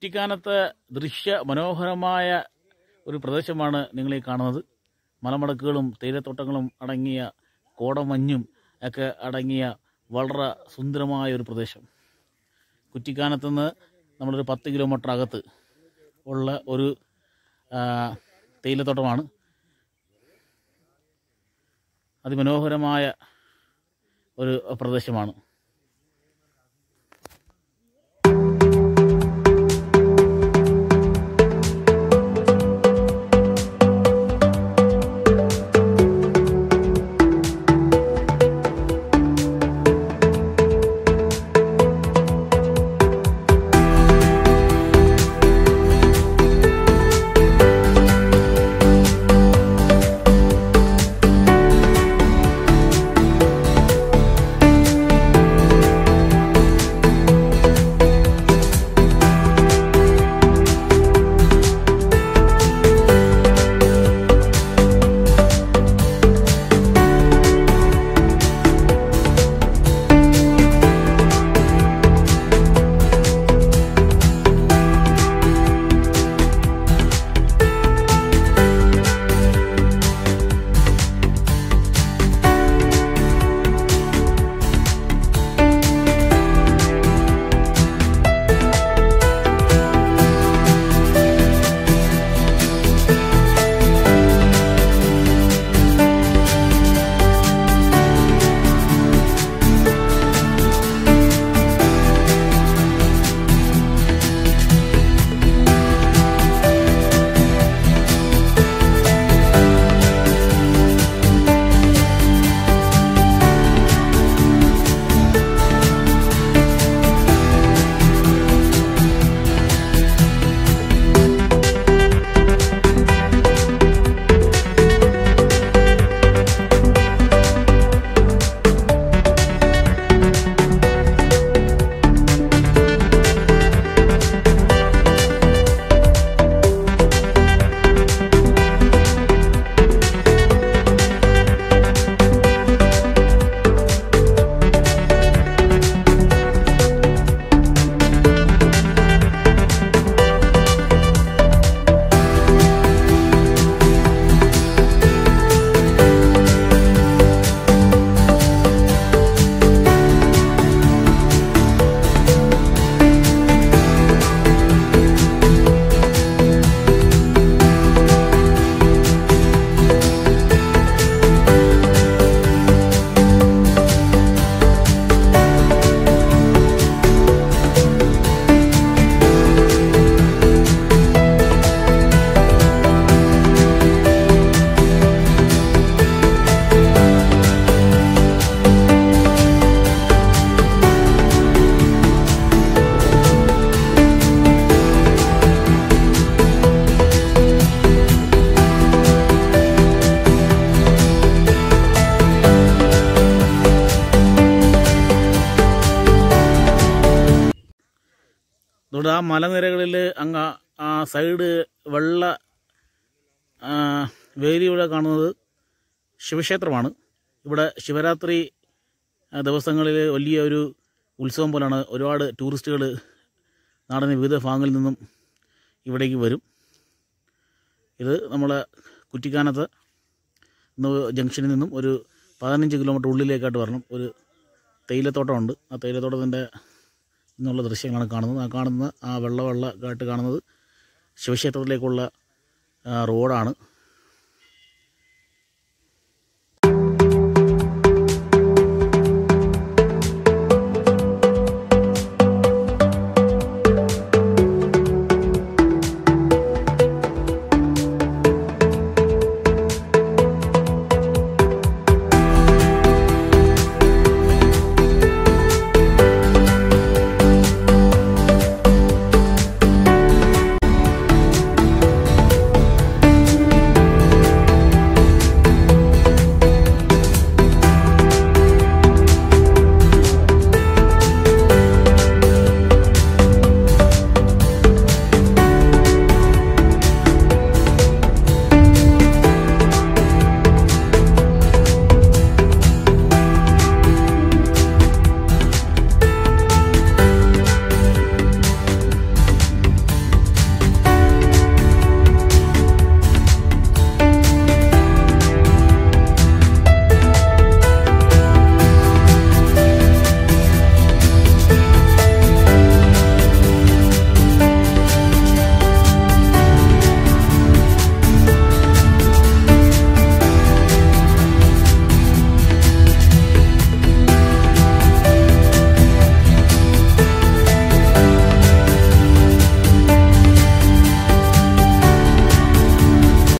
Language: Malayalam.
കുറ്റിക്കാനത്തെ ദൃശ്യ മനോഹരമായ ഒരു പ്രദേശമാണ് നിങ്ങൾ ഈ കാണുന്നത്. മലമടക്കുകളും തേയിലത്തോട്ടങ്ങളും അടങ്ങിയ കോടമഞ്ഞും ഒക്കെ അടങ്ങിയ വളരെ സുന്ദരമായ ഒരു പ്രദേശം. കുറ്റിക്കാനത്ത് നിന്ന് നമ്മളൊരു പത്ത് കിലോമീറ്റർ അകത്ത് ഉള്ള ഒരു തേയിലത്തോട്ടമാണ്. അതിമനോഹരമായ ഒരു പ്രദേശമാണ്. അതുകൊണ്ട് ആ മലനിരകളിൽ അങ്ങ് ആ സൈഡ് വെള്ള വേലിയുടെ കാണുന്നത് ശിവക്ഷേത്രമാണ്. ഇവിടെ ശിവരാത്രി ദിവസങ്ങളിൽ വലിയ ഒരു ഉത്സവം പോലാണ്. ഒരുപാട് ടൂറിസ്റ്റുകൾ നാടിന്റെ വിവിധ ഭാഗങ്ങളിൽ നിന്നും ഇവിടേക്ക് വരും. ഇത് നമ്മളെ കുറ്റിക്കാനത്ത് ജംഗ്ഷനിൽ നിന്നും ഒരു പതിനഞ്ച് കിലോമീറ്റർ ഉള്ളിലേക്കായിട്ട് വരണം. ഒരു തേയിലത്തോട്ടമുണ്ട്. ആ തേയിലത്തോട്ടത്തിന്റെ എന്നുള്ള ദൃശ്യങ്ങളാണ് കാണുന്നത്. ആ കാണുന്ന ആ വെള്ള വെള്ള കാട്ട് കാണുന്നത് ശിവക്ഷേത്രത്തിലേക്കുള്ള റോഡാണ്.